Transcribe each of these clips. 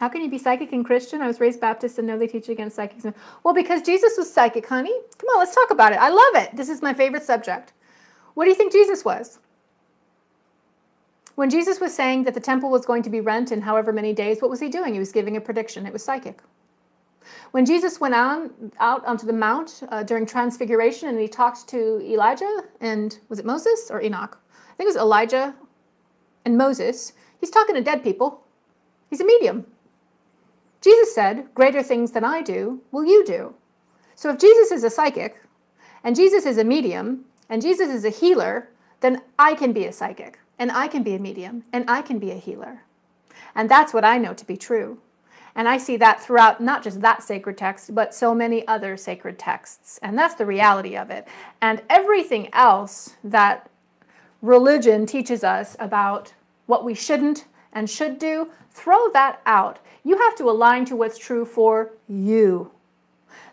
How can you be psychic and Christian? I was raised Baptist and know they teach against psychics. Well, because Jesus was psychic, honey. Come on, let's talk about it. I love it. This is my favorite subject. What do you think Jesus was? When Jesus was saying that the temple was going to be rent in however many days, what was he doing? He was giving a prediction. It was psychic. When Jesus went on out onto the mount uh, during transfiguration and he talked to Elijah and was it Moses or Enoch? I think it was Elijah and Moses. He's talking to dead people. He's a medium. Jesus said, Greater things than I do will you do. So if Jesus is a psychic, and Jesus is a medium, and Jesus is a healer, then I can be a psychic, and I can be a medium, and I can be a healer. And that's what I know to be true. And I see that throughout not just that sacred text, but so many other sacred texts. And that's the reality of it. And everything else that religion teaches us about what we shouldn't and should do, throw that out. You have to align to what's true for you.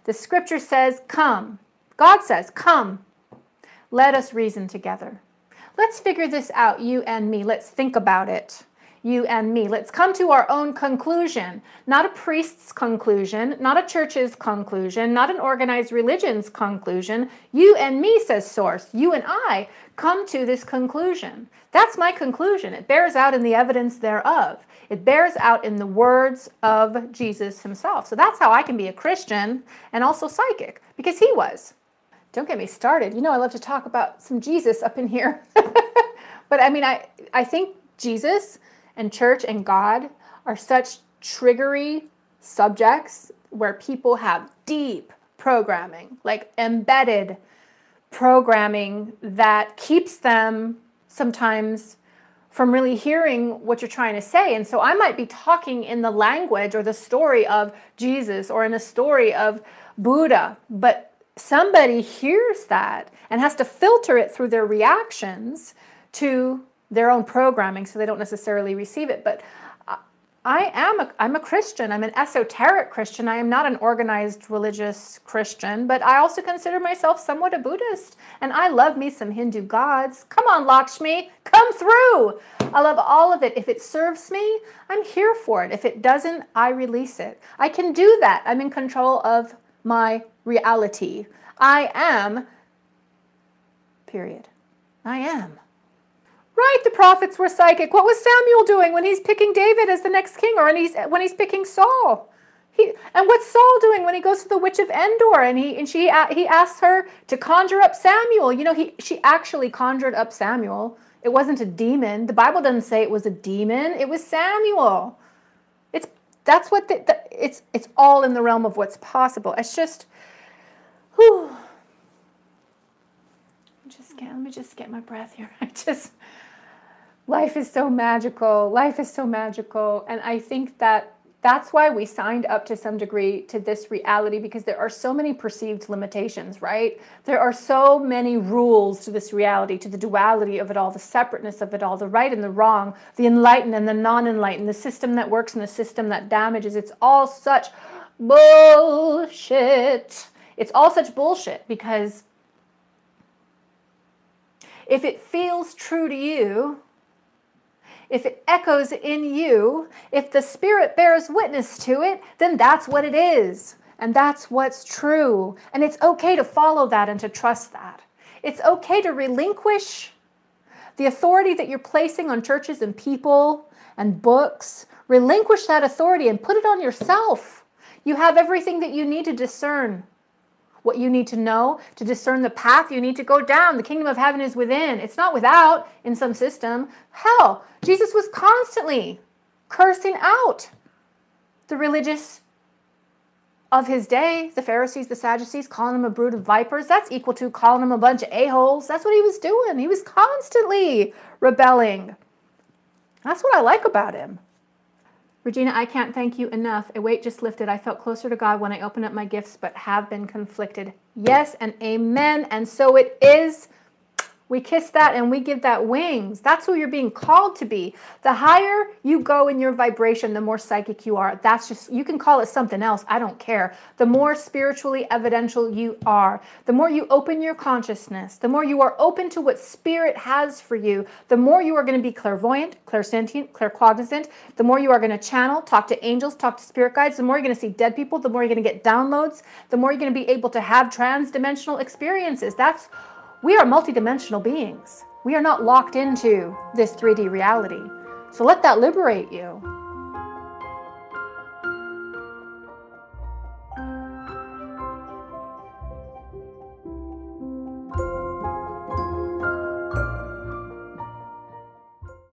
The scripture says, Come. God says, Come. Let us reason together. Let's figure this out, you and me. Let's think about it you and me. Let's come to our own conclusion, not a priest's conclusion, not a church's conclusion, not an organized religion's conclusion. You and me, says Source. You and I come to this conclusion. That's my conclusion. It bears out in the evidence thereof. It bears out in the words of Jesus himself. So that's how I can be a Christian and also psychic, because he was. Don't get me started. You know, I love to talk about some Jesus up in here. but I mean, I, I think Jesus and church and God are such triggery subjects where people have deep programming, like embedded programming that keeps them sometimes from really hearing what you're trying to say. And so I might be talking in the language or the story of Jesus or in a story of Buddha, but somebody hears that and has to filter it through their reactions to their own programming, so they don't necessarily receive it. But I am a, I'm a Christian. I'm an esoteric Christian. I am not an organized religious Christian, but I also consider myself somewhat a Buddhist. And I love me some Hindu gods. Come on, Lakshmi, come through. I love all of it. If it serves me, I'm here for it. If it doesn't, I release it. I can do that. I'm in control of my reality. I am, period. I am. Right, the prophets were psychic. What was Samuel doing when he's picking David as the next king or when he's, when he's picking Saul? He, and what's Saul doing when he goes to the witch of Endor and he and she uh, he asks her to conjure up Samuel? You know, he she actually conjured up Samuel. It wasn't a demon. The Bible doesn't say it was a demon. It was Samuel. It's that's what the, the, it's it's all in the realm of what's possible. It's just whew. Just get, let me just get my breath here. I just life is so magical. Life is so magical. And I think that that's why we signed up to some degree to this reality because there are so many perceived limitations, right? There are so many rules to this reality, to the duality of it all, the separateness of it all, the right and the wrong, the enlightened and the non enlightened, the system that works and the system that damages. It's all such bullshit. It's all such bullshit because if it feels true to you, if it echoes in you, if the Spirit bears witness to it, then that's what it is. And that's what's true. And it's okay to follow that and to trust that. It's okay to relinquish the authority that you're placing on churches and people and books. Relinquish that authority and put it on yourself. You have everything that you need to discern what you need to know to discern the path you need to go down. The kingdom of heaven is within, it's not without in some system. Hell, Jesus was constantly cursing out the religious of his day, the Pharisees, the Sadducees, calling them a brood of vipers. That's equal to calling them a bunch of a-holes. That's what he was doing. He was constantly rebelling. That's what I like about him. Regina, I can't thank you enough. A weight just lifted. I felt closer to God when I opened up my gifts, but have been conflicted. Yes and amen. And so it is. We kiss that and we give that wings. That's who you're being called to be. The higher you go in your vibration, the more psychic you are. That's just, you can call it something else. I don't care. The more spiritually evidential you are, the more you open your consciousness, the more you are open to what spirit has for you, the more you are going to be clairvoyant, clairsentient, claircognizant, the more you are going to channel, talk to angels, talk to spirit guides, the more you're going to see dead people, the more you're going to get downloads, the more you're going to be able to have trans dimensional experiences. That's we are multidimensional beings. We are not locked into this 3D reality. So let that liberate you.